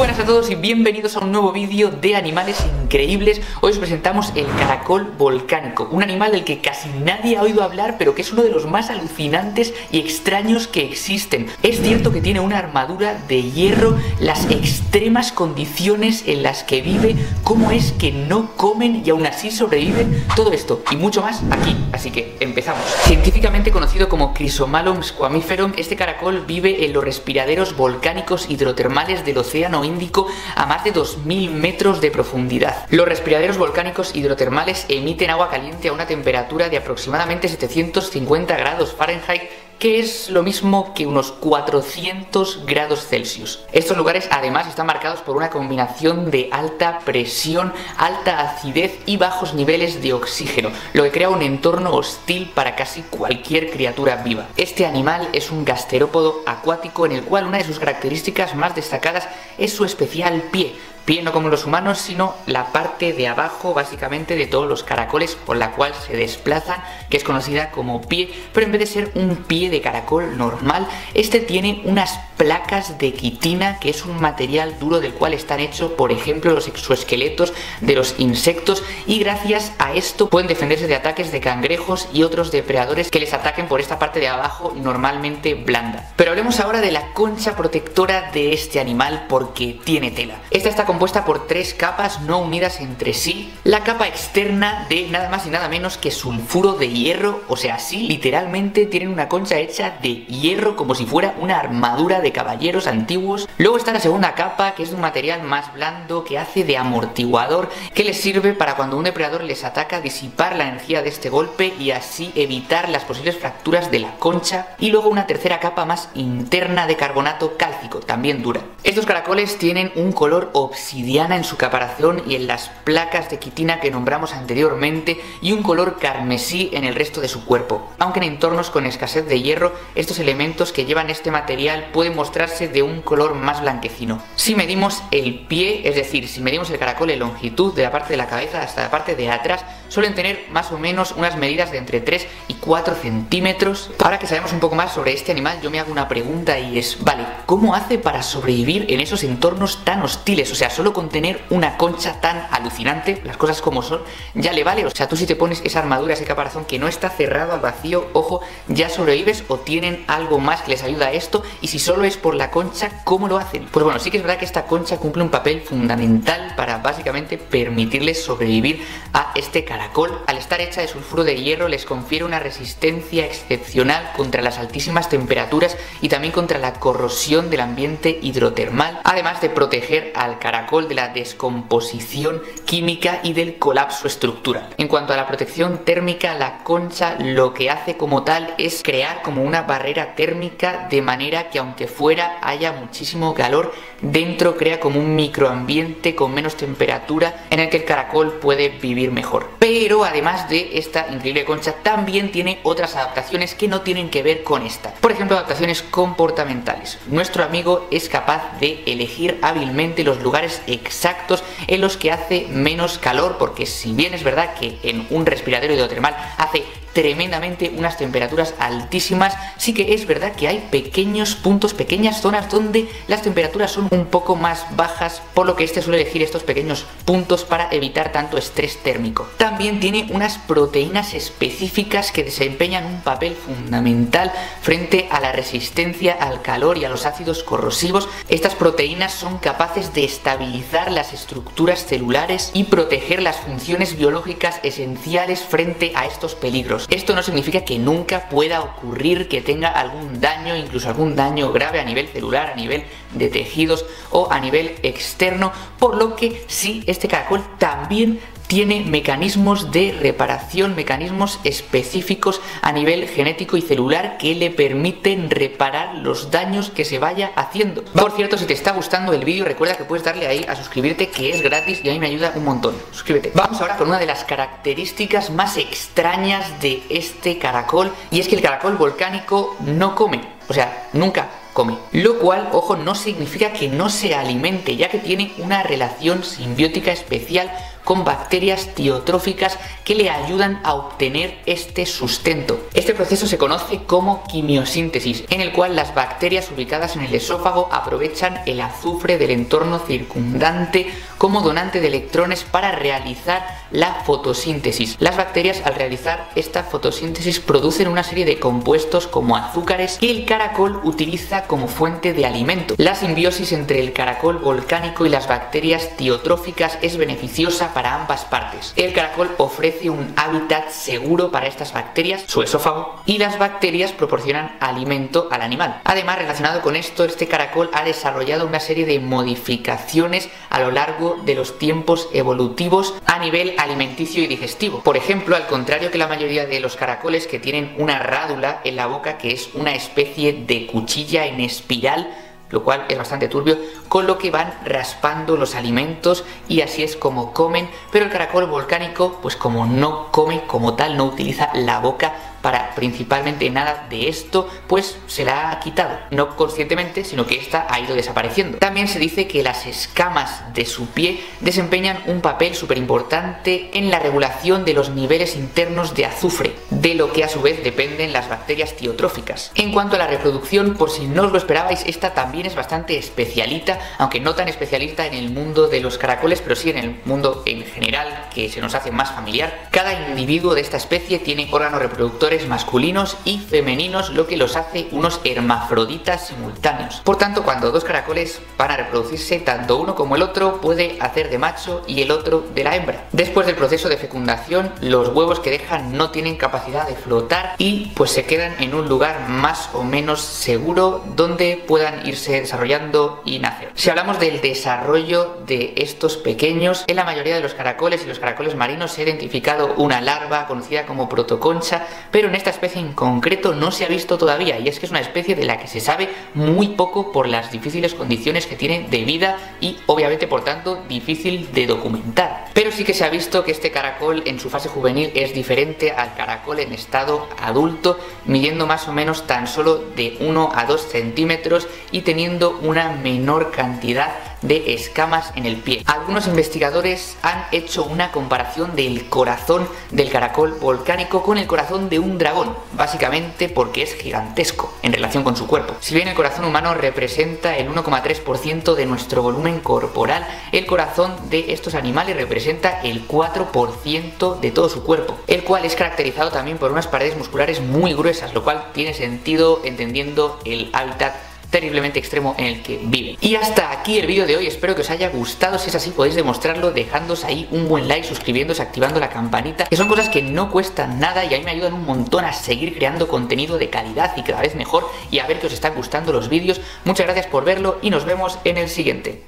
buenas a todos y bienvenidos a un nuevo vídeo de animales increíbles. Hoy os presentamos el caracol volcánico, un animal del que casi nadie ha oído hablar, pero que es uno de los más alucinantes y extraños que existen. Es cierto que tiene una armadura de hierro, las extremas condiciones en las que vive, cómo es que no comen y aún así sobreviven, todo esto y mucho más aquí, así que empezamos. Científicamente conocido como Chrysomalum squamiferum, este caracol vive en los respiraderos volcánicos hidrotermales del océano A más de 2.000 metros de profundidad. Los respiraderos volcánicos hidrotermales emiten agua caliente a una temperatura de aproximadamente 750 grados Fahrenheit que es lo mismo que unos 400 grados Celsius. Estos lugares además están marcados por una combinación de alta presión, alta acidez y bajos niveles de oxígeno, lo que crea un entorno hostil para casi cualquier criatura viva. Este animal es un gasterópodo acuático en el cual una de sus características más destacadas es su especial pie, pie no como los humanos, sino la parte de abajo básicamente de todos los caracoles por la cual se desplazan, que es conocida como pie, pero en vez de ser un pie de caracol normal, este tiene unas placas de quitina, que es un material duro del cual están hechos, por ejemplo, los exoesqueletos de los insectos y gracias a esto pueden defenderse de ataques de cangrejos y otros depredadores que les ataquen por esta parte de abajo normalmente blanda. Pero hablemos ahora de la concha protectora de este animal porque tiene tela. Esta está compuesta por tres capas no unidas entre sí. La capa externa de nada más y nada menos que sulfuro de hierro, o sea, sí, literalmente tienen una concha hecha de hierro como si fuera una armadura de caballeros antiguos. Luego está la segunda capa, que es un material más blando que hace de amortiguador, que les sirve para cuando un depredador les ataca disipar la energía de este golpe y así evitar las posibles fracturas de la concha. Y luego una tercera capa más interna de carbonato cálcico, también dura. Estos caracoles tienen un color obscuro obsidiana en su caparazón y en las placas de quitina que nombramos anteriormente y un color carmesí en el resto de su cuerpo. Aunque en entornos con escasez de hierro, estos elementos que llevan este material pueden mostrarse de un color más blanquecino. Si medimos el pie, es decir, si medimos el caracol en longitud de la parte de la cabeza hasta la parte de atrás, suelen tener más o menos unas medidas de entre 3 y 4 centímetros. Ahora que sabemos un poco más sobre este animal, yo me hago una pregunta y es, vale, ¿cómo hace para sobrevivir en esos entornos tan hostiles? O sea, solo con tener una concha tan alucinante, las cosas como son, ya le vale. O sea, tú si te pones esa armadura, ese caparazón que no está cerrado al vacío, ojo, ya sobrevives o tienen algo más que les ayuda a esto. Y si solo es por la concha, ¿cómo lo hacen? Pues bueno, sí que es verdad que esta concha cumple un papel fundamental para básicamente permitirles sobrevivir a este caracol. Al estar hecha de sulfuro de hierro les confiere una resistencia excepcional contra las altísimas temperaturas y también contra la corrosión del ambiente hidrotermal, además de proteger al caracol de la descomposición química y del colapso estructural. En cuanto a la protección térmica, la concha lo que hace como tal es crear como una barrera térmica de manera que aunque fuera haya muchísimo calor, dentro crea como un microambiente con menos temperatura en el que el caracol puede vivir mejor. Pero además de esta increíble concha, también tiene otras adaptaciones que no tienen que ver con esta. Por ejemplo, adaptaciones comportamentales. Nuestro amigo es capaz de elegir hábilmente los lugares exactos en los que hace menos calor, porque si bien es verdad que en un respiradero hidrotermal hace tremendamente unas temperaturas altísimas, sí que es verdad que hay pequeños puntos, pequeñas zonas donde las temperaturas son un poco más bajas, por lo que este suele elegir estos pequeños puntos para evitar tanto estrés térmico. También tiene unas proteínas específicas que desempeñan un papel fundamental frente a la resistencia al calor y a los ácidos corrosivos. Estas proteínas son capaces de estabilizar las estructuras celulares y proteger las funciones biológicas esenciales frente a estos peligros. Esto no significa que nunca pueda ocurrir que tenga algún daño, incluso algún daño grave a nivel celular, a nivel de tejidos o a nivel externo, por lo que sí, este caracol también tiene mecanismos de reparación, mecanismos específicos a nivel genético y celular que le permiten reparar los daños que se vaya haciendo. Por cierto, si te está gustando el vídeo, recuerda que puedes darle ahí a suscribirte, que es gratis y a mí me ayuda un montón. Suscríbete. Vamos ahora con una de las características más extrañas de este caracol, y es que el caracol volcánico no come, o sea, nunca come. Lo cual, ojo, no significa que no se alimente, ya que tiene una relación simbiótica especial con bacterias tiotróficas que le ayudan a obtener este sustento. Este proceso se conoce como quimiosíntesis, en el cual las bacterias ubicadas en el esófago aprovechan el azufre del entorno circundante como donante de electrones para realizar la fotosíntesis. Las bacterias al realizar esta fotosíntesis producen una serie de compuestos como azúcares que el caracol utiliza como fuente de alimento. La simbiosis entre el caracol volcánico y las bacterias tiotróficas es beneficiosa para ambas partes. El caracol ofrece un hábitat seguro para estas bacterias, su esófago, y las bacterias proporcionan alimento al animal. Además, relacionado con esto, este caracol ha desarrollado una serie de modificaciones a lo largo de los tiempos evolutivos a nivel alimenticio y digestivo. Por ejemplo, al contrario que la mayoría de los caracoles que tienen una rádula en la boca que es una especie de cuchilla en espiral, lo cual es bastante turbio, con lo que van raspando los alimentos y así es como comen, pero el caracol volcánico, pues como no come como tal, no utiliza la boca para principalmente nada de esto, pues se la ha quitado, no conscientemente, sino que esta ha ido desapareciendo. También se dice que las escamas de su pie desempeñan un papel súper importante en la regulación de los niveles internos de azufre, de lo que a su vez dependen las bacterias tiotróficas. En cuanto a la reproducción, por si no os lo esperabais, esta también es bastante especialita, aunque no tan especialista en el mundo de los caracoles, pero sí en el mundo en general, que se nos hace más familiar. Cada individuo de esta especie tiene órganos reproductores masculinos y femeninos, lo que los hace unos hermafroditas simultáneos. Por tanto, cuando dos caracoles van a reproducirse, tanto uno como el otro puede hacer de macho y el otro de la hembra. Después del proceso de fecundación, los huevos que dejan no tienen capacidad de flotar y pues se quedan en un lugar más o menos seguro donde puedan irse desarrollando y nacer. Si hablamos del desarrollo de estos pequeños, en la mayoría de los caracoles y los caracoles marinos se ha identificado una larva conocida como protoconcha, pero pero en esta especie en concreto no se ha visto todavía y es que es una especie de la que se sabe muy poco por las difíciles condiciones que tiene de vida y obviamente por tanto difícil de documentar. Sí que se ha visto que este caracol en su fase juvenil es diferente al caracol en estado adulto, midiendo más o menos tan solo de 1 a 2 centímetros y teniendo una menor cantidad de escamas en el pie. Algunos investigadores han hecho una comparación del corazón del caracol volcánico con el corazón de un dragón, básicamente porque es gigantesco en relación con su cuerpo. Si bien el corazón humano representa el 1,3% de nuestro volumen corporal, el corazón de estos animales representa el 4% de todo su cuerpo, el cual es caracterizado también por unas paredes musculares muy gruesas, lo cual tiene sentido entendiendo el hábitat terriblemente extremo en el que vive. Y hasta aquí el vídeo de hoy, espero que os haya gustado, si es así podéis demostrarlo dejándos ahí un buen like, suscribiéndose, activando la campanita, que son cosas que no cuestan nada y a mí me ayudan un montón a seguir creando contenido de calidad y cada vez mejor y a ver que os están gustando los vídeos. Muchas gracias por verlo y nos vemos en el siguiente.